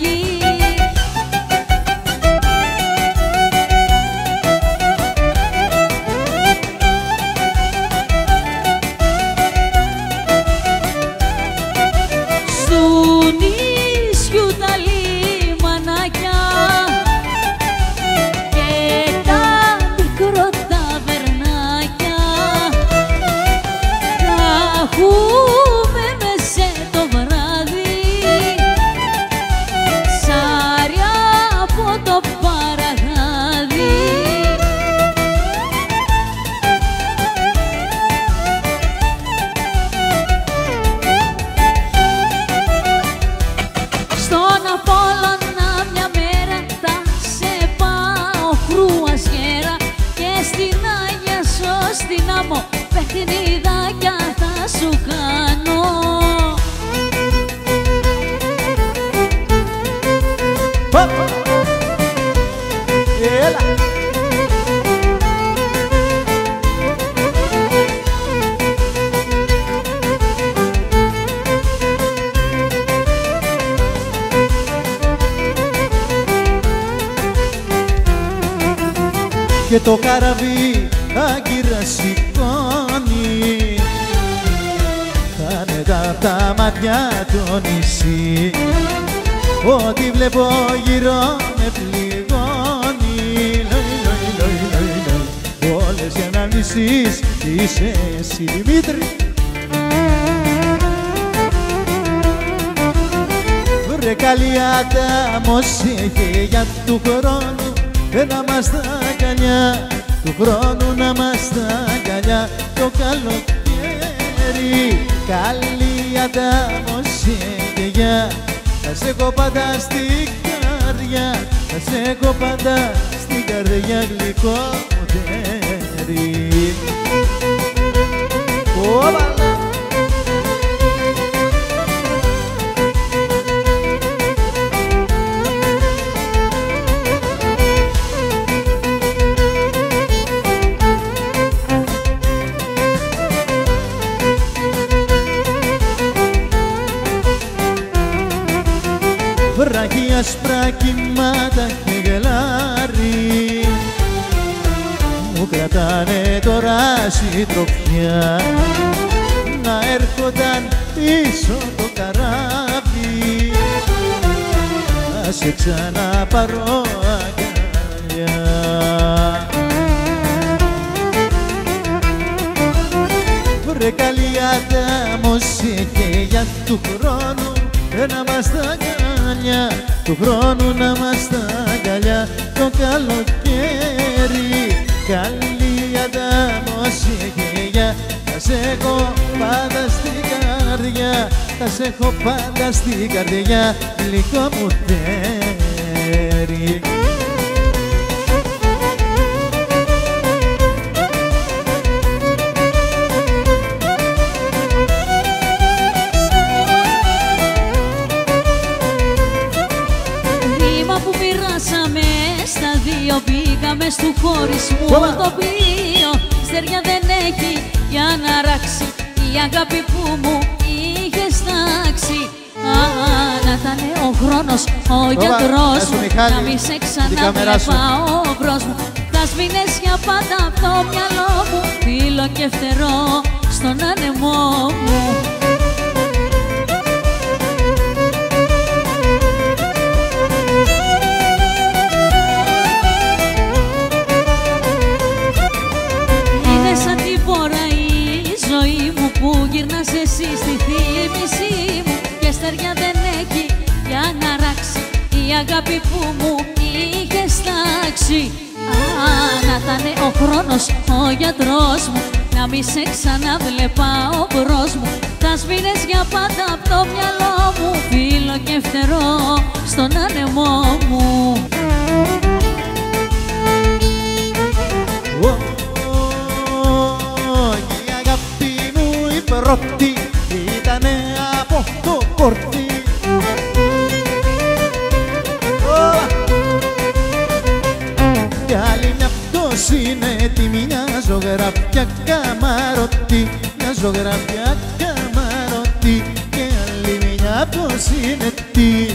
και το καραβί άγκυρα σηκώνει. Χάνεται απ' τα μάτια το νησί. Ό,τι βλέπω γύρω με πληγώνει. Λοι, λοι, λοι, λοι, Όλες οι αναλύσεις είσαι εσύ Δημήτρη. Βρε καλή αντάμωση για του χρόνου να μας τα αγκαλιά του χρόνου να μας τα αγκαλιά. Το καλοκαίρι καλή αντάμωση και για θα σε έχω πάντα στην καρδιά θα σε έχω πάντα στην καρδιά γλυκό μου τέρι άσπρα κύματα και γελάρι. Μου κρατάνε τώρα συντροφιά. Να έρχονταν πίσω το καράβι. Να σε ξαναπαρώ αγκαλιά. Βρε καλή αντάμωση και για του χρόνου να μας τα αγκαλιά του χρόνου να μας τα αγκαλιά. Το καλοκαίρι καλή αντάμωση για. Θα σε έχω πάντα στην καρδιά θα σε έχω πάντα στην καρδιά. Γλυκό μου τέρι χωρισμού το πλοίο Στεριά δεν έχει για να ράξει. Η αγάπη που μου είχε στάξει. Να ήταν ο χρόνος ο γιατρός μου. Να μη σε ξαναβλέπα ο μπρος μου. Θα σβήνες για πάντα από το μυαλό μου. Φίλο και φτερό στον άνεμό μου Στεριά δεν έχει για να ράξει. Η αγάπη που μου είχε στάξει. Α, να ήταν ο χρόνος ο γιατρός μου. Να μη σε ξαναβλέπα ο μπρος μου. Τα σβήνες για πάντα απ' το μυαλό μου. Φίλο και φτερό στον άνεμό μου. Η αγάπη μου η πρώτη ήτανε από το κορτί Κι άλλη μια πτώση είναι έτοιμη μια ζωγραφιά καμαρωτή. Μια ζωγραφιά καμαρωτή. Και άλλη μια πτώση είναι τι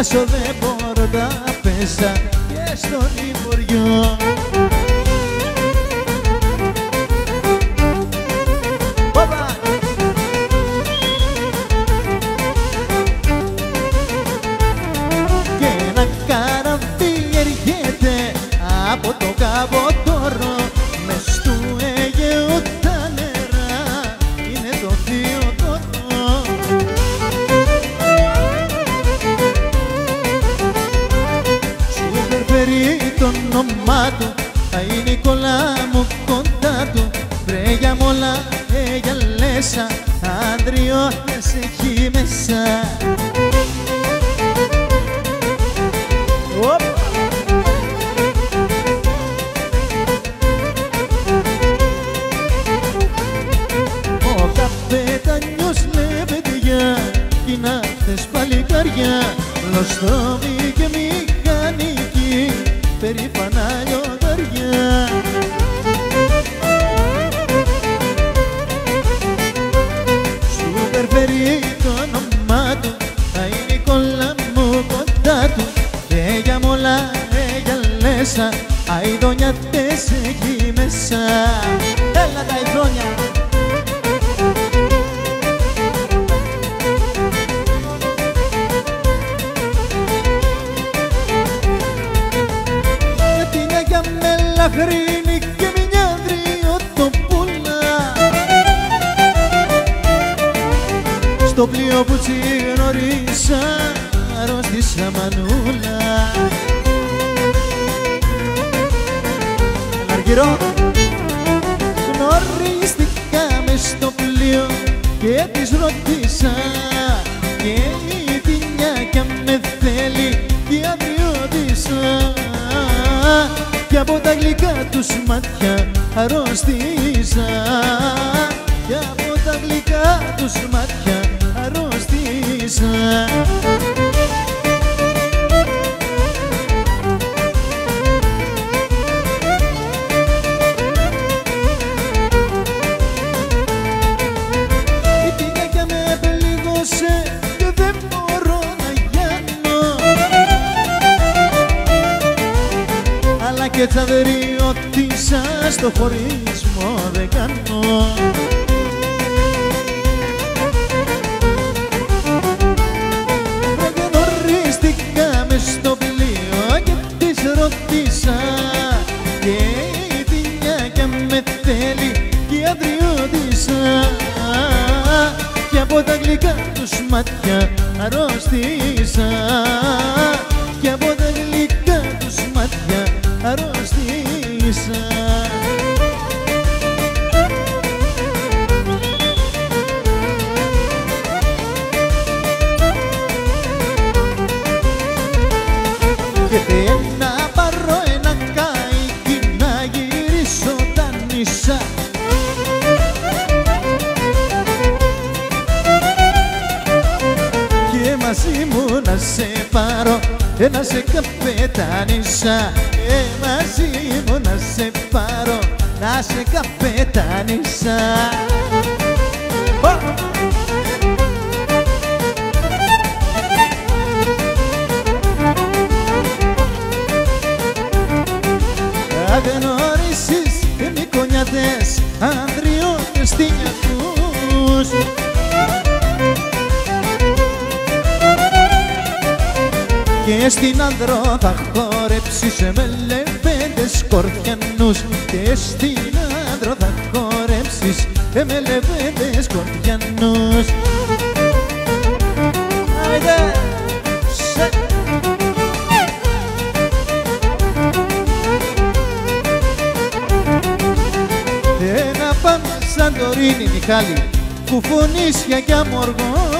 ξεχάσω δεν μπορώ Τα παίζα και στον Ιμπόριο Yeah. Μελαχρίνη και μια δριοτοπούλα Στο πλοίο που τσι γνωρίσα αρρώστησα μανούλα. Αργυρό Γνωρίστηκαμε στο πλοίο και της ρωτήσα και από τα γλυκά τους μάτια αρρώστησα. Και από τα γλυκά τους μάτια αρρώστησα αλλά και τσαδεριώτησα στο χωρισμό δεν κάνω. Γνωρίστηκα μες στο πλοίο και της ρωτήσα και η τινιάκια με θέλει και αδριώτησα και από τα γλυκά τους μάτια αρρώστησα πάρω και να σε καπετάνισα. Και μαζί μου να σε πάρω να σε καπετάνισα. Θα γνωρίσεις μικονιάτες ανδριώτες τυνιακούς Και στην ανδρό θα χορέψεις με λεβέντες σκορπιανούς Και στην ανδρό θα χορέψεις με λεβέντες σκορπιανούς Άιντε! Σε! Ένα πάμε Σαντορίνη Μιχάλη κουφονίσια κι αμοργός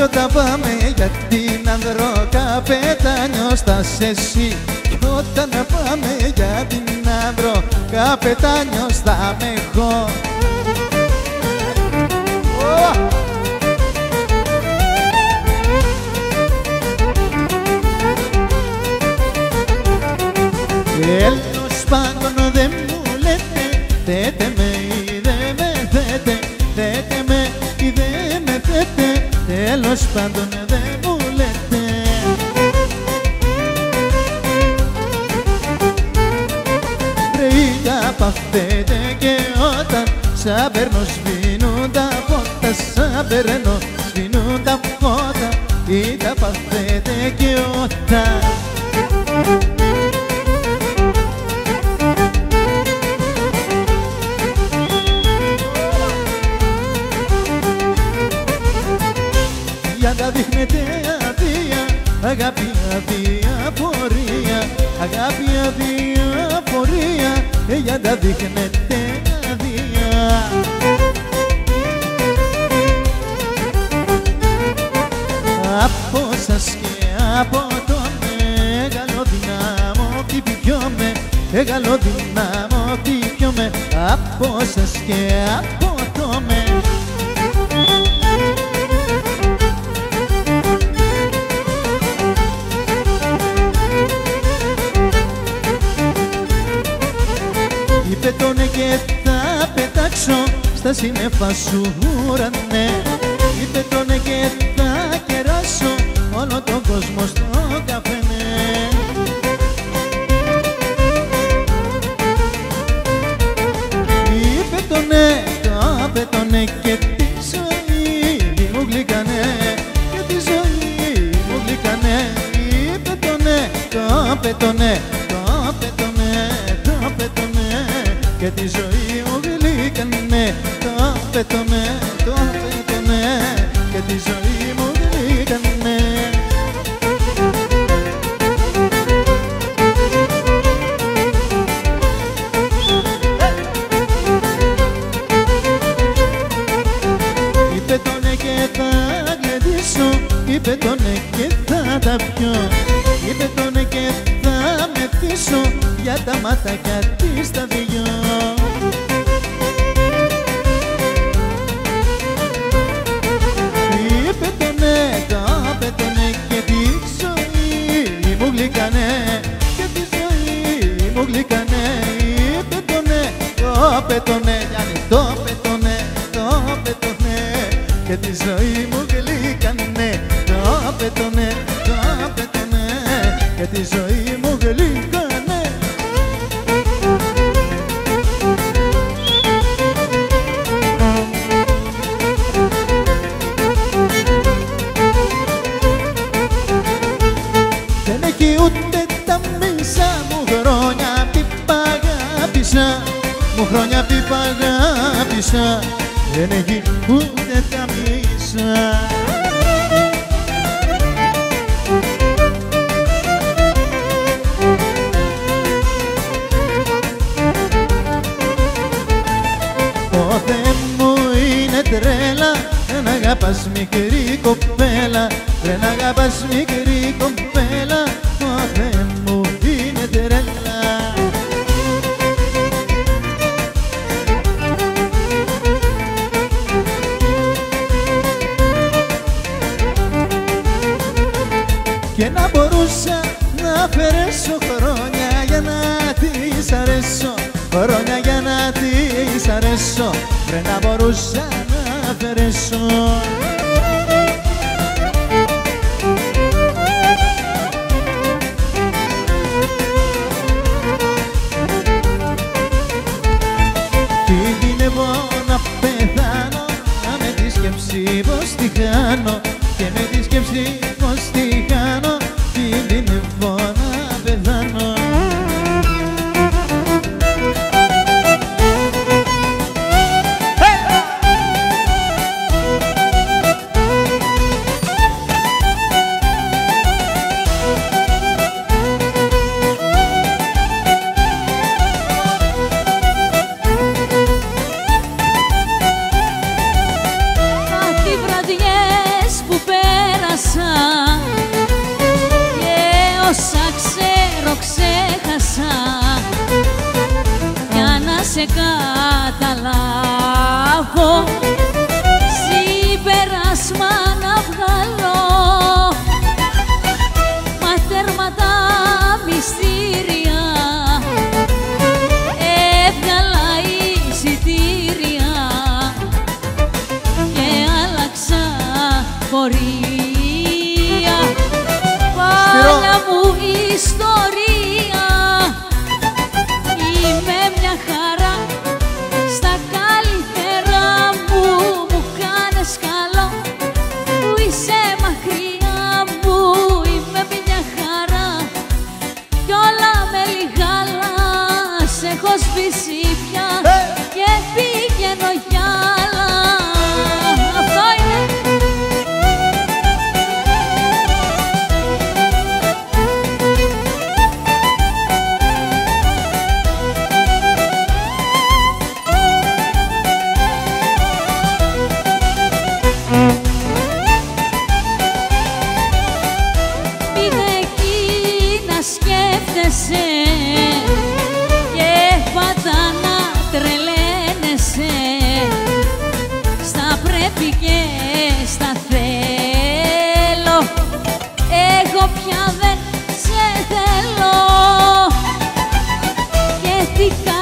κι όταν πάμε για την ανδρό καπετάνιος θα σε εσύ Κι όταν πάμε για την ανδρό καπετάνιος θα με εγώ Ω! Τέλος πάντων δεν μου λέτε Τέλος πάντων δεν μου λέτε. Βρήκα παθέτε και όταν Σαν παίρνω σβήνουν τα φώτα Σαν παίρνω σβήνουν τα φώτα. Ή τα παθέτε και όταν αδεία αγάπη αδιαφορία αγάπη αδιαφορία ε, για τα δείχνετε αδεία από σας και από το μεγάλο δυνάμω χτυπιόμαι. Μεγάλο δυνάμω χτυπιόμαι. Από σας και από θα πετάξω στα σύννεφα σου. Ουρανέ Είπε τον και θα κεράσω όλο τον κόσμο στο καφενέ Είπε τον ναι, το είπε τον ναι και τη ζωή μου γλυκανέ και τη ζωή μου γλυκανέ Είπε τον ναι, το είπε τον ναι, το είπε τον ναι, το είπε τον ναι. Και τη ζωή μου γλυκανέ το είπε τον ναι, το είπε τον ναι και τη ζωή μου γλυκανέ Είπε τον ναι και θα γλεντήσω Είπε τον ναι και θα τα πιω. Είπε τον ναι και θα με πείσω Για τα μάτακια μίσα δεν έχει τα μίσα Πότε μου είναι τρέλα να αγαπάς μικρή κοπέλα. και να μπορούσα να αφαιρέσω χρόνια για να της αρέσω. Χρόνια για να της αρέσω. Πρέπει να μπορούσα να αφαιρέσω. Κινδυνεύω να πεθάνω να με τη σκέψη πως τη χάνω. Και με τη σκέψη música.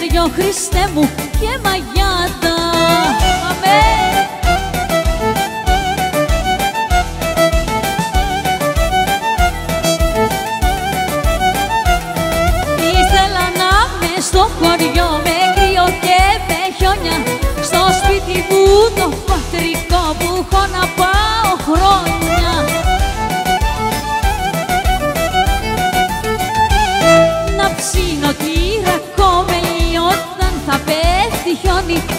Λευτεριό Χριστέ μου και Μαγιάτα. Αμέ. Ήθελα να είμαι στο χωριό με κρύο και με χιόνια. Στο σπίτι μου το πατρικό που έχω να πάω χρόνια. Johnny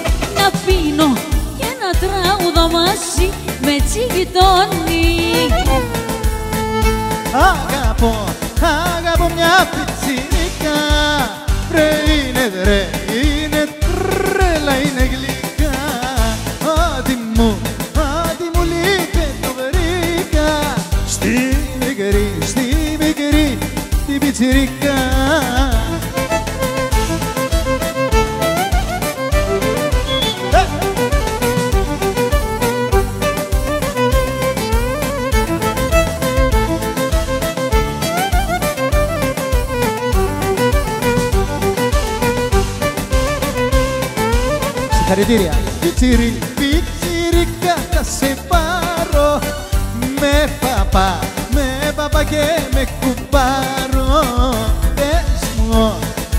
και με κουμπάρο. Πες μου,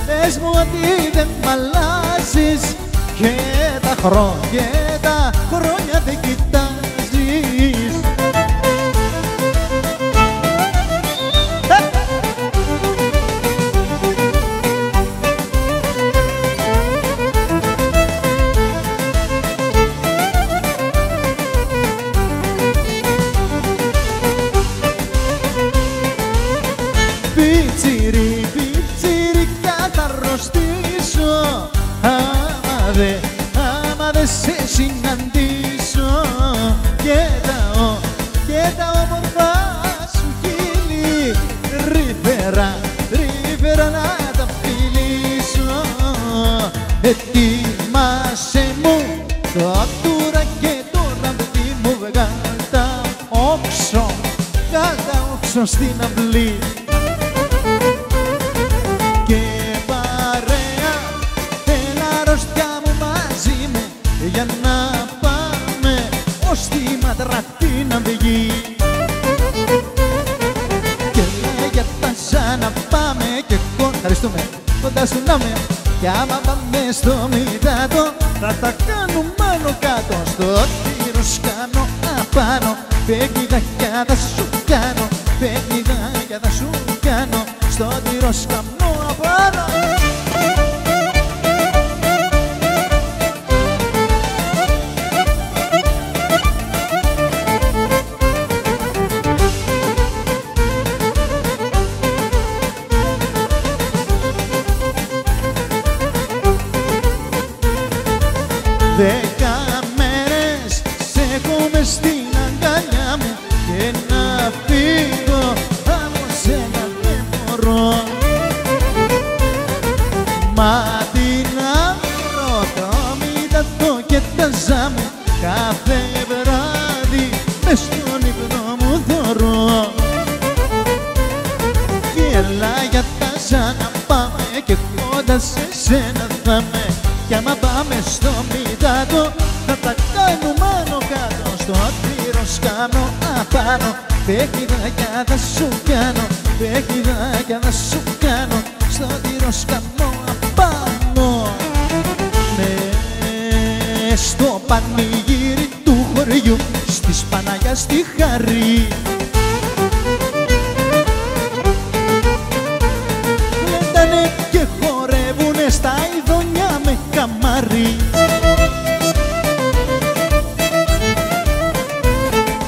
πες μου ότι δεν μ' αλλάζεις και τα χρόνια, τα χρόνια δεν κοιτάζεις. Ετοίμασε μου το τούρα και το ραμπτή μου Βγάλ' τα όξο, βγάλ' τα όξο στην αυλή. Και παρέα Έλα αρρωστιά μου μαζί μου για να πάμε ως τη Ματρατή να βγει και για τα σαν να πάμε και εγώ ευχαριστούμε. Κοντά σου να με και άμα πάμε στο μητάτο θα τα κάνουμε πάνω κάτω. Στο τυροσκάνο απάνω. Παιχνιδάκια θα σου 내 πανηγύρι του χωριού στη Παναγιάς στη Χαρή Λέντανε και χορεύουνε στα ειδονιά με καμάρι.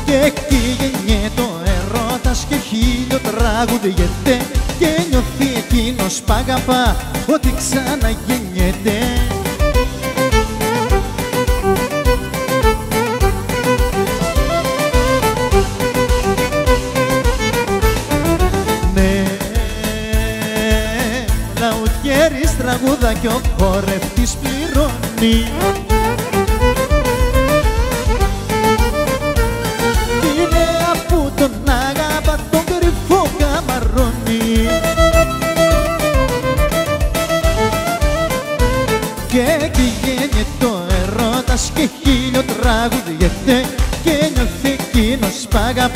Και εκεί γεννιέται ο ερώτας και χίλιο τραγουδιέται Και νιώθει εκείνος π' αγαπά ότι ξαναγεννιέται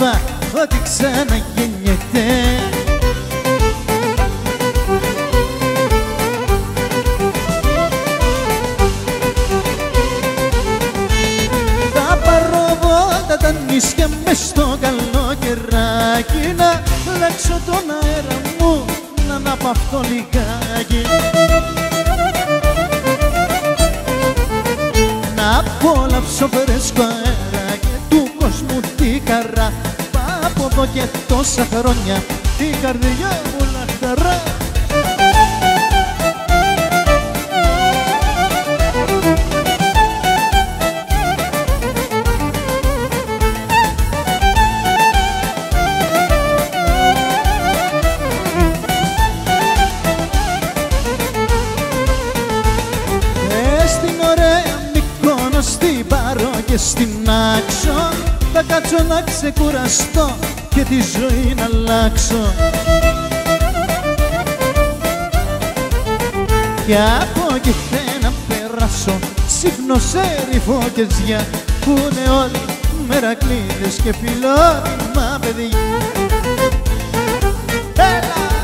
بابا خدك να ξεκουραστώ και τη ζωή να αλλάξω. Και από εκεί να περάσω Σύχνο σε ρηφό και ζιά Που είναι όλοι μερακλείδες και φιλόρυμα παιδιά. Ευχαριστούμε,